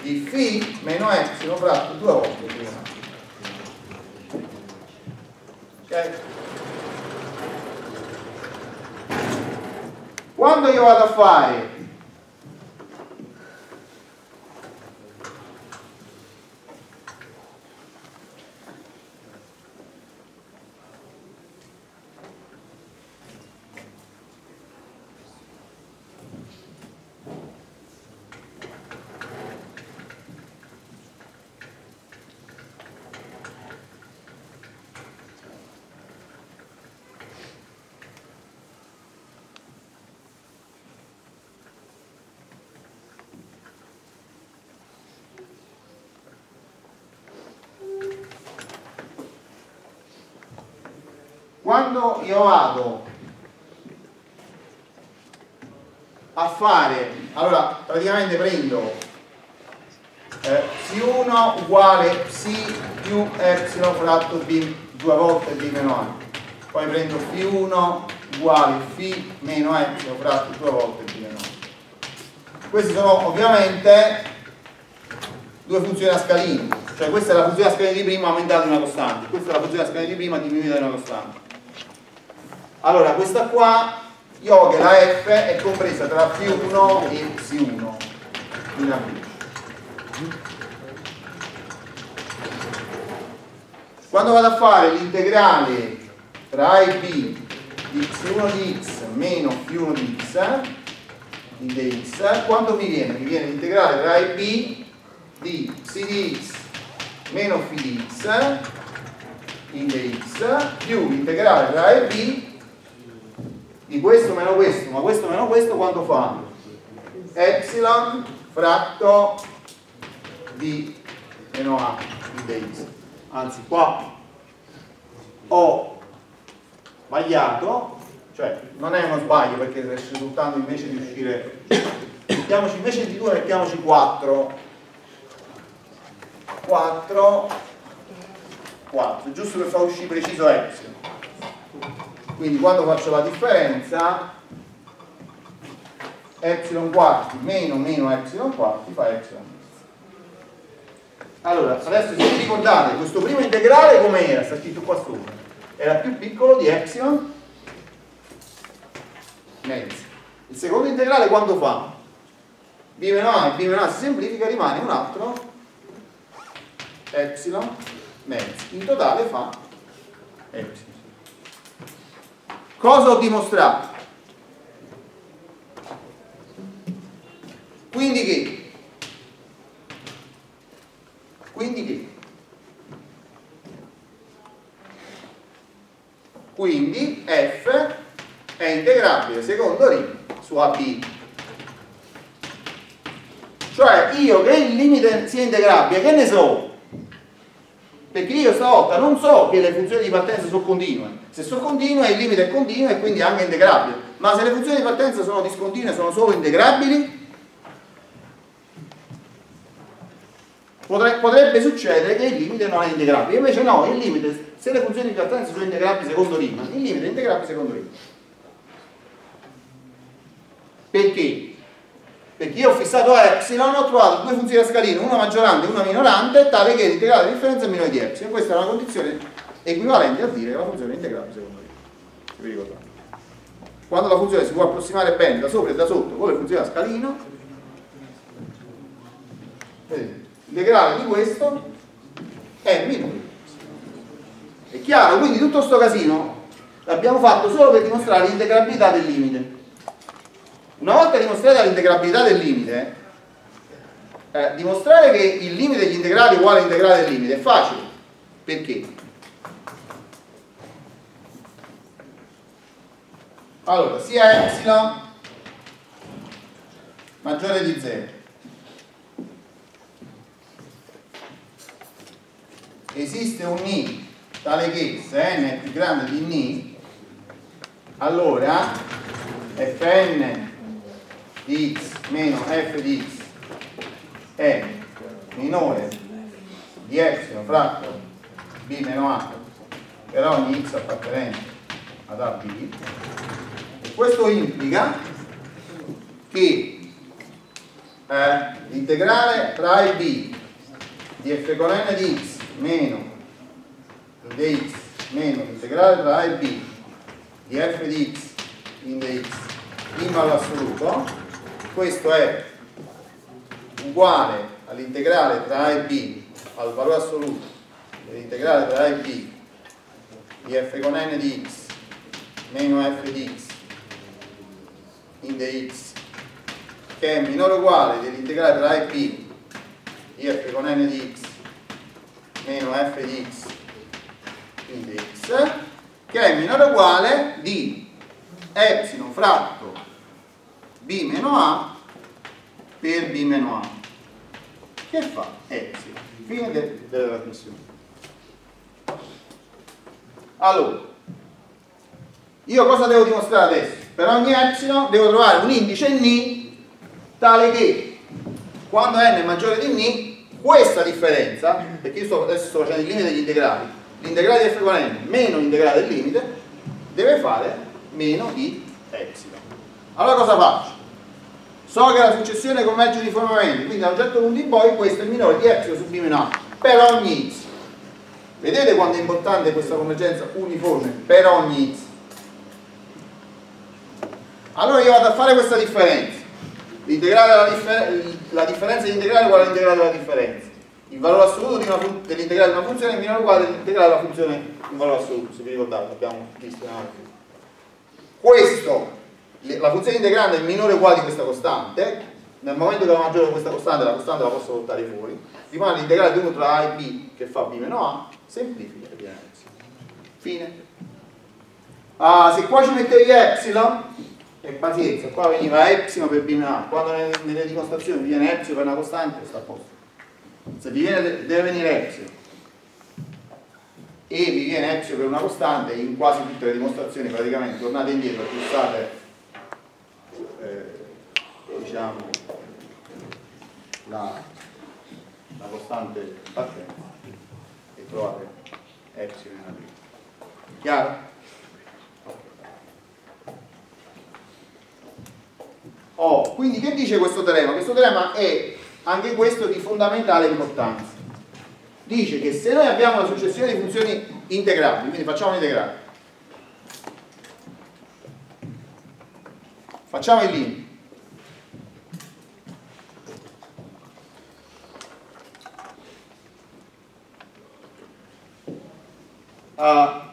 di φ meno epsilon fratto due volte b meno a. Ok? Quando io vado a fare quando io vado a fare allora praticamente prendo eh, psi1 uguale psi più epsilon fratto b due volte b meno a. Poi prendo φ1 uguale φ meno epsilon fratto due volte b meno a. Questi sono ovviamente due funzioni a scalini. Cioè questa è la funzione a scalini di prima aumentata di una costante. Questa è la funzione a scalini di prima diminuita di una costante allora questa qua io ho che la F è compresa tra P1 e Psi1 in apice quando vado a fare l'integrale tra A e B di x1 di x meno P1 di x di dx, quanto mi viene? mi viene l'integrale tra A e B di psi di x meno phi di x in dx più l'integrale tra A e B di questo meno questo, ma questo meno questo quanto fa? Epsilon fratto di meno a di dx. Anzi, qua ho sbagliato, cioè non è uno sbaglio perché il risultato invece di uscire, mettiamoci invece di 2 mettiamoci 4. 4 4, giusto per far uscire preciso epsilon quindi quando faccio la differenza epsilon quarti meno meno epsilon quarti fa epsilon allora adesso se vi ricordate questo primo integrale com'era? sta scritto qua sopra. Era più piccolo di epsilon mezzi il secondo integrale quanto fa? b meno a e b meno a si semplifica rimane un altro epsilon mezzi in totale fa epsilon cosa ho dimostrato? Quindi che? Quindi che? Quindi f è integrabile secondo rim su AB. Cioè io che il limite sia integrabile, che ne so? Perché io stavolta non so che le funzioni di partenza sono continue. Se sono continue il limite è continuo e quindi anche integrabile. Ma se le funzioni di partenza sono discontinue, sono solo integrabili, potrebbe succedere che il limite non è integrabile invece no, il limite se le funzioni di partenza sono integrabili secondo Riemann il limite è integrabile secondo Riemann perché? perché io ho fissato epsilon ho trovato due funzioni a scalino una maggiorante e una minorante tale che l'integrale della differenza è minore di epsilon questa è una condizione equivalente a dire che la funzione è integrabile secondo Riemann se vi ricordate? Quando la funzione si può approssimare bene da sopra e da sotto con le funzioni a scalino vedete l'integrale di questo è minore. È chiaro? quindi tutto questo casino l'abbiamo fatto solo per dimostrare l'integrabilità del limite. Una volta dimostrata l'integrabilità del limite eh, dimostrare che il limite degli integrali è uguale all'integrale del limite è facile. Perché? Allora sia epsilon maggiore di 0 esiste un ni tale che se n è più grande di ni. Allora fn di x meno f di x è minore di epsilon fratto b meno a. Per ogni x appartenente ad ab e questo implica che eh, l'integrale tra a e b di f con n di x meno dx meno l'integrale tra a e b di f di x in dx in valore assoluto questo è uguale all'integrale tra a e b al valore assoluto dell'integrale tra a e b di f con n di x meno f di x in dx che è minore o uguale dell'integrale tra a e b di f con n di x meno f di x in dx che è minore o uguale di epsilon fratto b meno a per b meno a. Che fa epsilon? Fine de della trasmissione. Allora io cosa devo dimostrare adesso? Per ogni epsilon devo trovare un indice ni tale che quando n è maggiore di ni questa differenza, perché io sto, adesso sto facendo il limite degli integrali, l'integrale di f con n meno l'integrale del limite deve fare meno di epsilon. Allora cosa faccio? So che la successione converge uniformemente, quindi da un certo punto in poi questo è minore di epsilon su b meno a per ogni x. Vedete quanto è importante questa convergenza uniforme per ogni x? Allora io vado a fare questa differenza. Della differ la differenza di integrale uguale all'integrale della differenza. Il valore assoluto dell'integrale di una funzione è minore uguale all'integrale della funzione in valore assoluto se vi ricordate l'abbiamo visto in avanti questo la funzione integrante è minore o uguale di questa costante nel momento che la maggiore di questa costante la costante la posso portare fuori rimane l'integrale di 1 tra a e b che fa b meno a semplifica e viene fine. Ah, se qua ci mettevi epsilon e pazienza, qua veniva epsilon per b meno a, quando nelle, dimostrazioni viene epsilon per una costante sta a posto. Se vi viene, deve venire epsilon e vi viene epsilon per una costante, in quasi tutte le dimostrazioni praticamente tornate indietro, aggiustate eh, diciamo la, la costante partenza e trovate epsilon in arrivo. Chiaro? Okay. Oh, quindi che dice questo teorema? Questo teorema è anche questo di fondamentale importanza. Dice che se noi abbiamo una successione di funzioni integrabili, quindi facciamo un integrale, facciamo il limite, uh,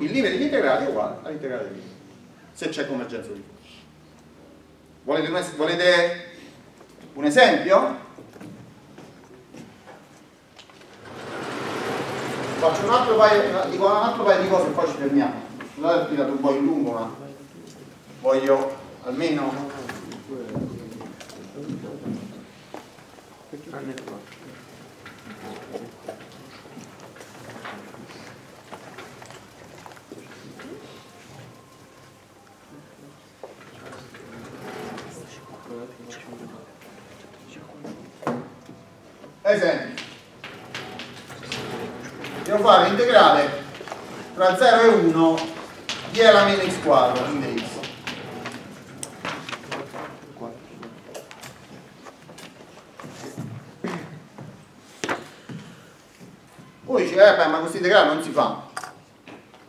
il limite degli integrali è uguale all'integrale del limite se c'è convergenza di flussi volete un, volete un esempio? faccio un altro paio, dico un altro paio di cose e poi ci fermiamo. Scusate ho tirato un po' in lungo ma voglio almeno esempio devo fare l'integrale tra 0 e 1 di L meno x quadro in dx uno dice eh beh ma questo integrale non si fa.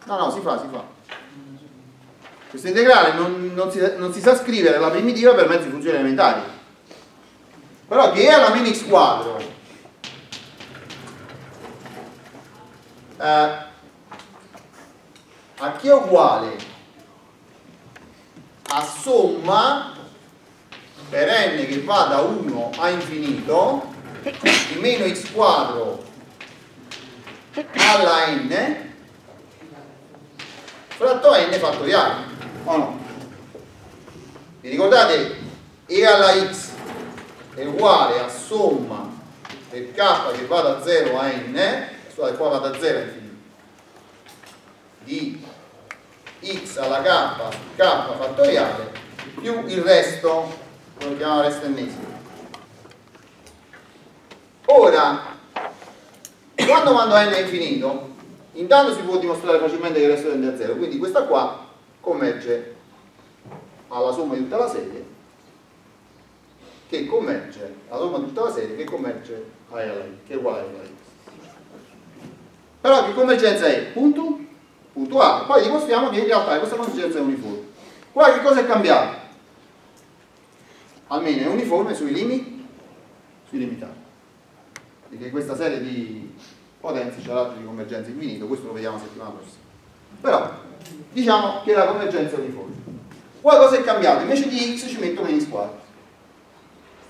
No no si fa si fa. Questo integrale non, non, si, non si sa scrivere la primitiva per mezzo di funzioni elementari. Però che è alla meno x quadro eh, a chi è uguale a somma per n che va da 1 a infinito di meno x quadro alla n fratto n fattoriale o no? vi ricordate e alla x è uguale a somma del k che va da 0 a n scusate qua va da 0 a infinito. Di x alla k k fattoriale più il resto lo chiamiamo resto ennesimo. Ora quando mando n è infinito intanto si può dimostrare facilmente che il resto tende a 0 quindi questa qua converge alla somma di tutta la serie che converge alla somma di tutta la serie che converge a L che è uguale a L però che convergenza è? punto? Puntuale poi dimostriamo che in realtà questa convergenza è uniforme. Qua che cosa è cambiato? almeno è uniforme sui limiti sui limitati. Perché questa serie di potenze c'è l'altro di convergenza infinito questo lo vediamo la settimana prossima. Però diciamo che la convergenza è uniforme. Qua cosa è cambiato? invece di x ci metto meno quadro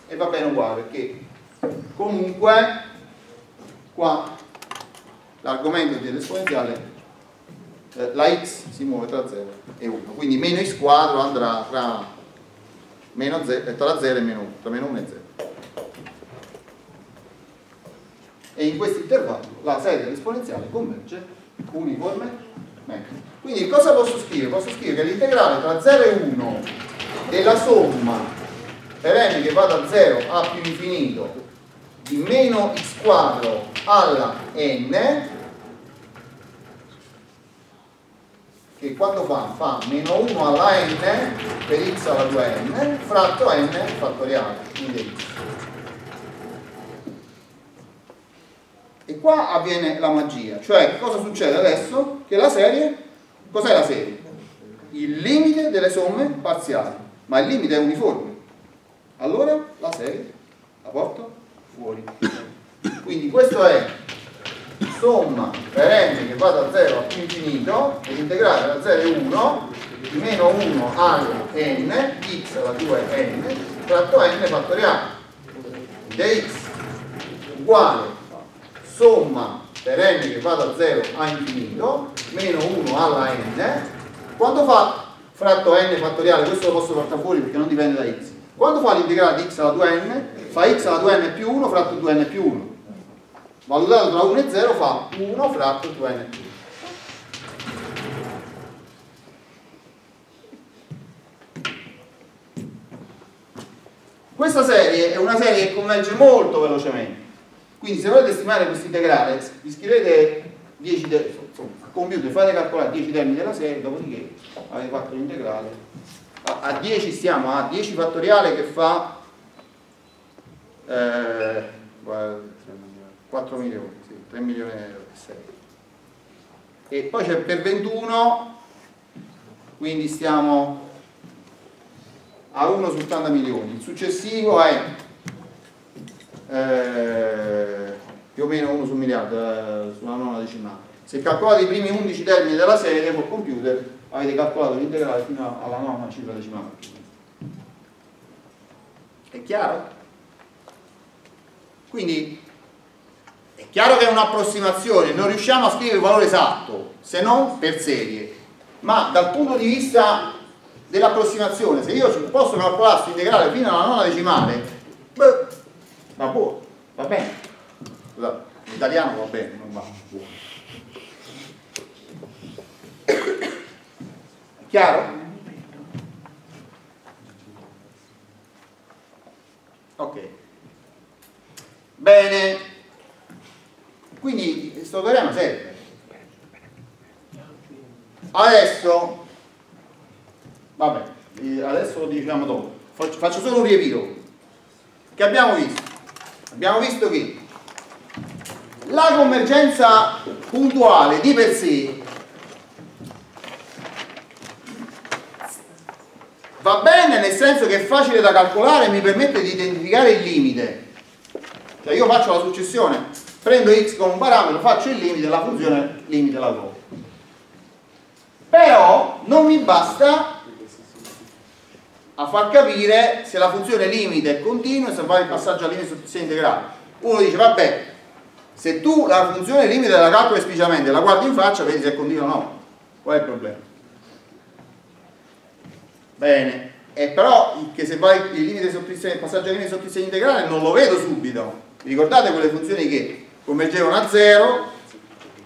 e va bene uguale perché comunque qua l'argomento dell'esponenziale eh, la x si muove tra 0 e 1 quindi meno x quadro andrà tra, meno 0, tra 0 e meno 1 tra meno 1 e 0 e in questo intervallo la serie dell'esponenziale converge uniformemente quindi cosa posso scrivere? posso scrivere che l'integrale tra 0 e 1 della somma per n che va da 0 a più infinito di meno x quadro alla n che quando fa? fa meno 1 alla n per x alla 2n fratto n fattoriale in dx e qua avviene la magia cioè cosa succede adesso? che la serie cos'è la serie? il limite delle somme parziali ma il limite è uniforme allora la serie la porto fuori quindi questo è somma per n che va da 0 a infinito e l'integrale da 0 a 1 di meno 1 alla n x alla 2n tratto n fattoriale dx uguale somma per n che va da 0 a infinito meno 1 alla n quando fa fratto n fattoriale questo lo posso portare fuori perché non dipende da x. Quando fa l'integrale di x alla 2n fa x alla 2n più 1 fratto 2n più 1 valutato tra 1 e 0 fa 1 fratto 2n più 1 questa serie è una serie che converge molto velocemente. Quindi se volete stimare questo integrale vi scrivete 10 insomma, computer fate calcolare 10 termini della serie dopodiché avete fatto l'integrale. A 10 stiamo a 10 fattoriale che fa eh, 4 milioni sì, 3 milioni e 6 e poi c'è per 21 quindi stiamo a 1 su 80 milioni. Il successivo è eh, più o meno 1 su miliardo eh, sulla nona decimale. Se calcolate i primi 11 termini della serie col computer avete calcolato l'integrale fino alla nona cifra decimale. È chiaro? quindi chiaro che è un'approssimazione non riusciamo a scrivere il valore esatto se non per serie ma dal punto di vista dell'approssimazione se io posso calcolare questo integrale fino alla nona decimale beh, va buono, va bene l'italiano va bene non va buono Chiaro? Ok. Bene. Quindi questo teorema serve. Adesso, vabbè, adesso lo diciamo dopo. Faccio solo un riepilogo. Che abbiamo visto? Abbiamo visto che la convergenza puntuale di per sé va bene nel senso che è facile da calcolare e mi permette di identificare il limite cioè io faccio la successione prendo x come un parametro faccio il limite la funzione limite la trovo però non mi basta a far capire se la funzione limite è continua e se fare il passaggio al limite sottozione integrale uno dice vabbè se tu la funzione limite la calcoli esplicitamente la guardi in faccia vedi se è continua o no qual è il problema? Bene, e però che se vai il limite il passaggio al limite sottosegno integrale non lo vedo subito. Vi ricordate quelle funzioni che convergevano a 0,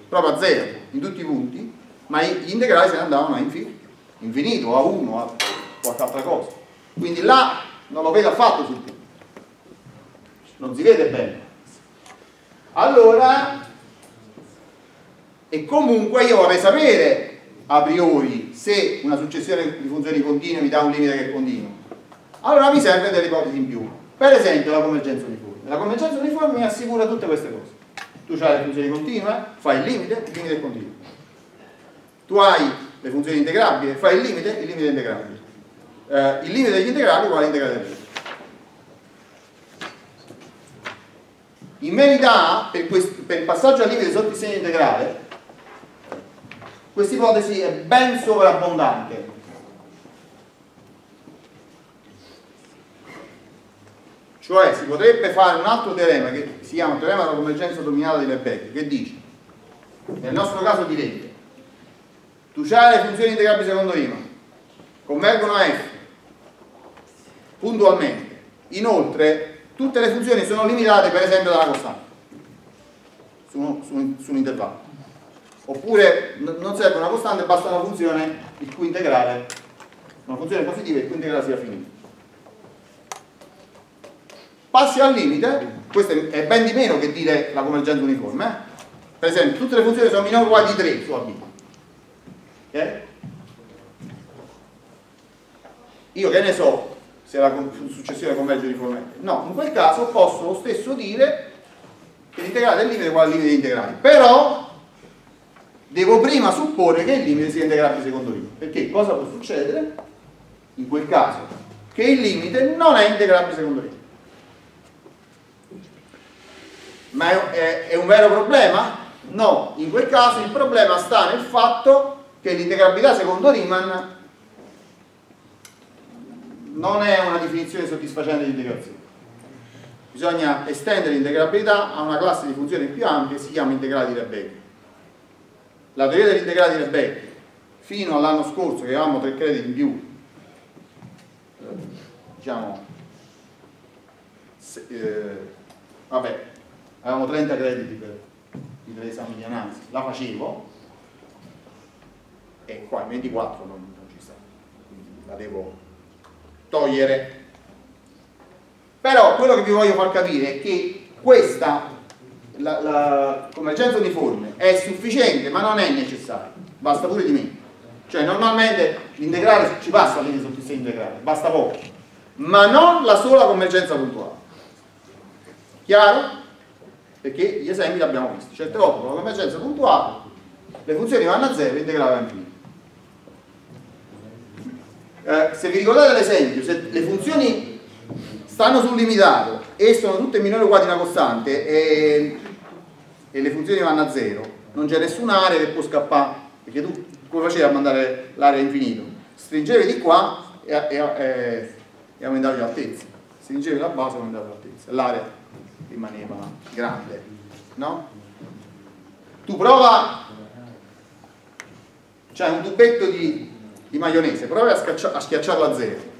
proprio a 0, in tutti i punti, ma gli integrali se ne andavano a infinito, a 1, a qualche altra cosa. Quindi là non lo vedo affatto sul punto. Non si vede bene. Allora, e comunque io vorrei sapere a priori se una successione di funzioni continue mi dà un limite che è continuo allora mi serve delle ipotesi in più per esempio la convergenza uniforme la convergenza uniforme mi assicura tutte queste cose tu hai le funzioni continue fai il limite, il limite è continuo. Tu hai le funzioni integrabili fai il limite, il limite è integrabile. Eh, il limite degli integrali uguale all'integrale del limite. In verità per, per il passaggio al limite sotto il segno integrale questa ipotesi è ben sovrabbondante. Cioè si potrebbe fare un altro teorema che si chiama teorema della convergenza dominata di Lebesgue, che dice, nel nostro caso direte, tu hai le funzioni integrabili secondo Riemann, convergono a f, puntualmente. Inoltre, tutte le funzioni sono limitate per esempio dalla costante, su su, su un intervallo oppure non serve una costante, basta una funzione il cui integrale, una funzione positiva il cui integrale sia finito. Passi al limite, questo è ben di meno che dire la convergenza uniforme, eh? per esempio tutte le funzioni sono minore o uguali di 3 su AB. Okay? Io che ne so se la successione converge uniformemente? No, in quel caso posso lo stesso dire che l'integrale del limite è uguale al limite di integrali, però devo prima supporre che il limite sia integrabile secondo limite perché cosa può succedere in quel caso che il limite non è integrabile secondo limite ma è, è, è un vero problema? no, in quel caso il problema sta nel fatto che l'integrabilità secondo Riemann non è una definizione soddisfacente di integrazione. Bisogna estendere l'integrabilità a una classe di funzioni più ampie si chiama integrale di Rebecca la teoria degli integrali del Beck fino all'anno scorso che avevamo tre crediti in più diciamo se, eh, vabbè avevamo 30 crediti per i tre esami di analisi la facevo e qua in 24 non, non ci sta quindi la devo togliere però quello che vi voglio far capire è che questa la, la convergenza uniforme è sufficiente ma non è necessario, basta pure di meno. Cioè normalmente l'integrale ci passa quindi il segno integrale, basta poco, ma non la sola convergenza puntuale. Chiaro? Perché gli esempi li abbiamo visti. Certe volte con la convergenza puntuale le funzioni vanno a zero e l'integrale va a infinito. Eh, se vi ricordate l'esempio, se le funzioni stanno sul limitato e sono tutte minore o uguali a una costante e, e le funzioni vanno a zero, non c'è nessuna che può scappare, perché tu come facevi a mandare l'area infinito? Stringevi di qua e, e, e, e aumentavi l'altezza, stringevi la base e aumentavi l'altezza, l'area rimaneva grande, no? Tu prova, c'è un tubetto di, di maionese, provi a, a schiacciarlo a zero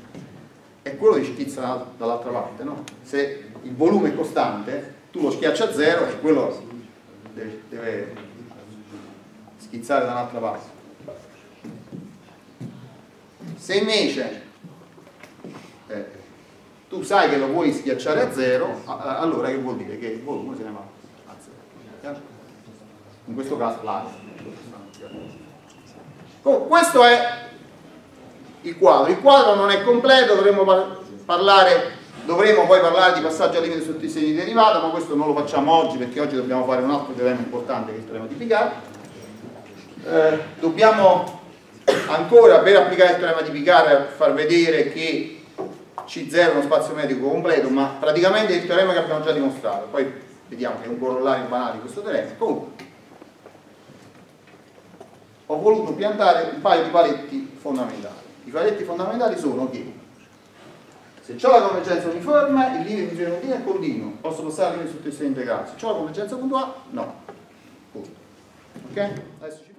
e quello ti schizza dall'altra parte, no? Se il volume è costante, tu lo schiacci a zero e quello deve, deve schizzare dall'altra parte. Se invece tu sai che lo vuoi schiacciare a zero, allora che vuol dire? Che il volume se ne va a zero. In questo caso l'aria. questo è il quadro. Il quadro non è completo, dovremmo par parlare, dovremo poi parlare di passaggio al limite sotto i segni di derivata, ma questo non lo facciamo oggi perché oggi dobbiamo fare un altro teorema importante che è il teorema di Picard. Eh, dobbiamo ancora per applicare il teorema di Picard far vedere che C0 è uno spazio metrico completo, ma praticamente è il teorema che abbiamo già dimostrato. Poi vediamo che è un corollario banale questo teorema. Comunque, ho voluto piantare un paio di paletti fondamentali. I paletti fondamentali sono che se ho la convergenza uniforme, il limite di continua è continuo, posso passare al limite il segno integrale. Se ho la convergenza puntuale, no. Ok? Adesso ci